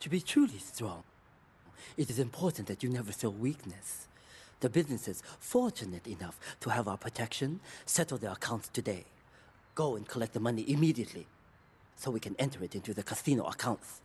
To be truly strong, it is important that you never show weakness. The businesses fortunate enough to have our protection settle their accounts today. Go and collect the money immediately so we can enter it into the casino accounts.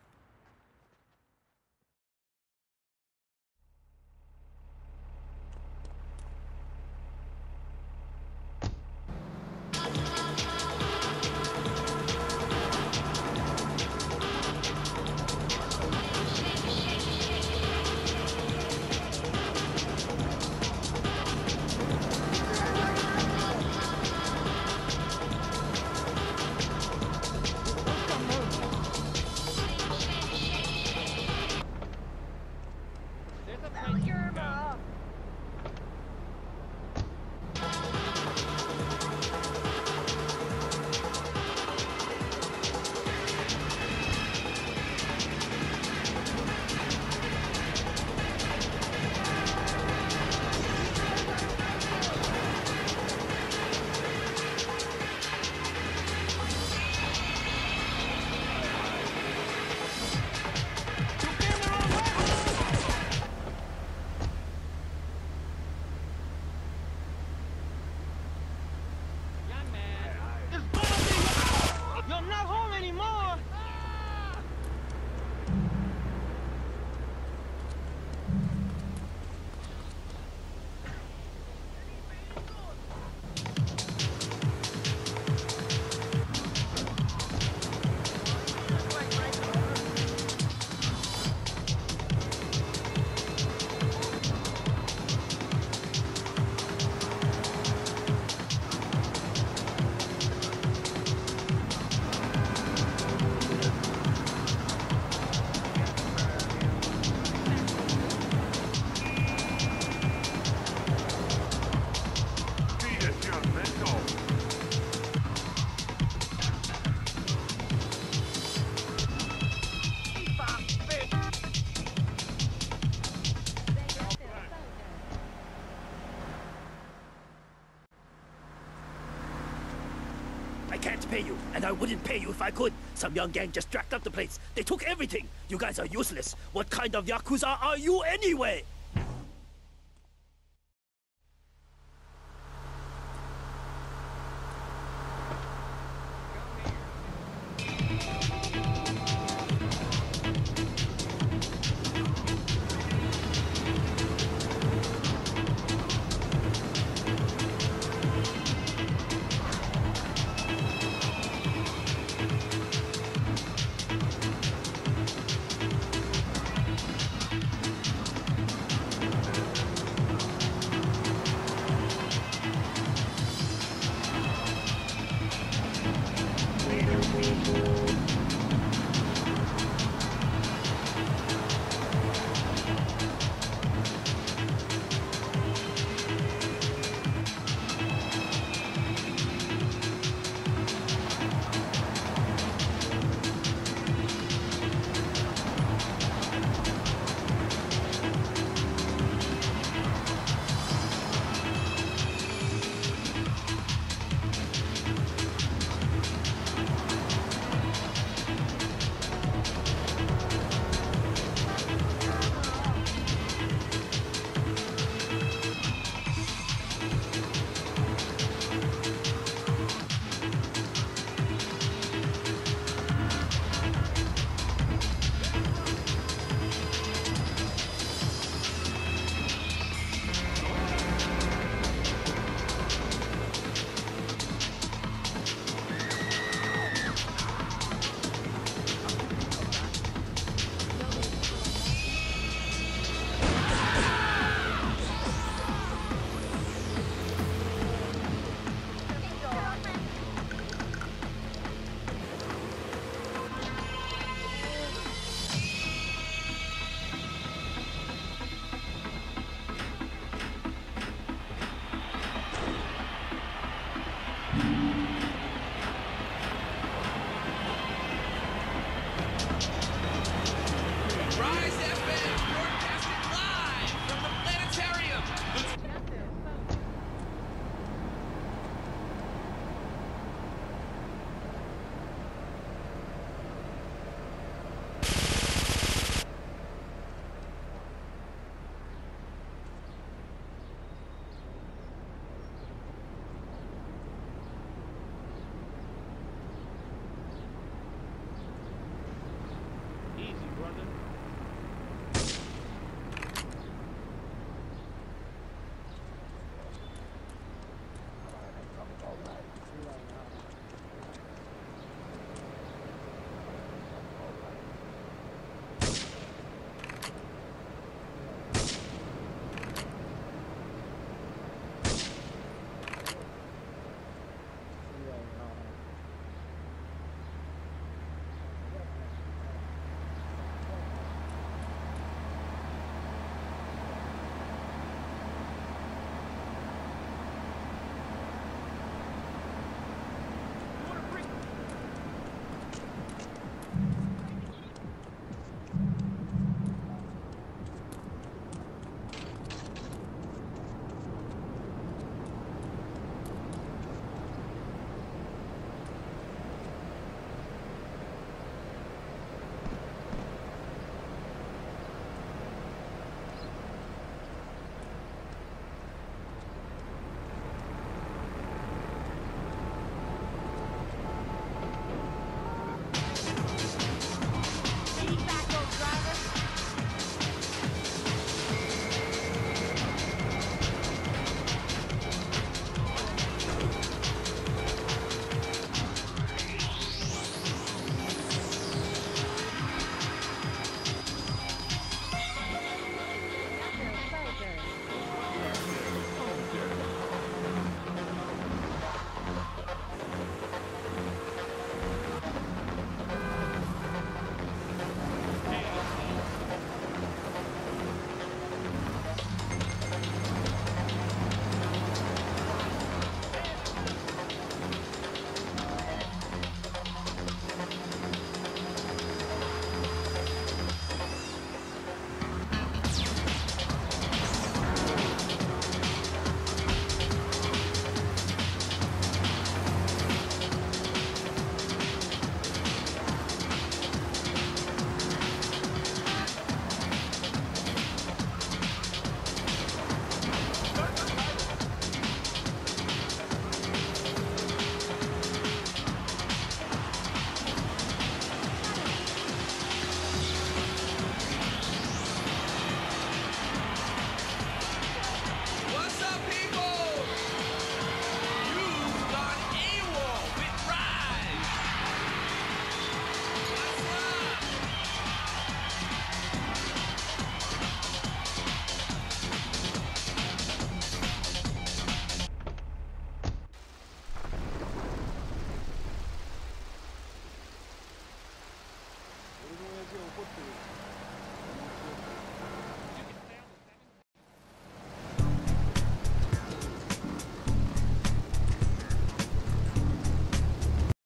Can't pay you, and I wouldn't pay you if I could. Some young gang just dragged up the place. They took everything. You guys are useless. What kind of Yakuza are you anyway?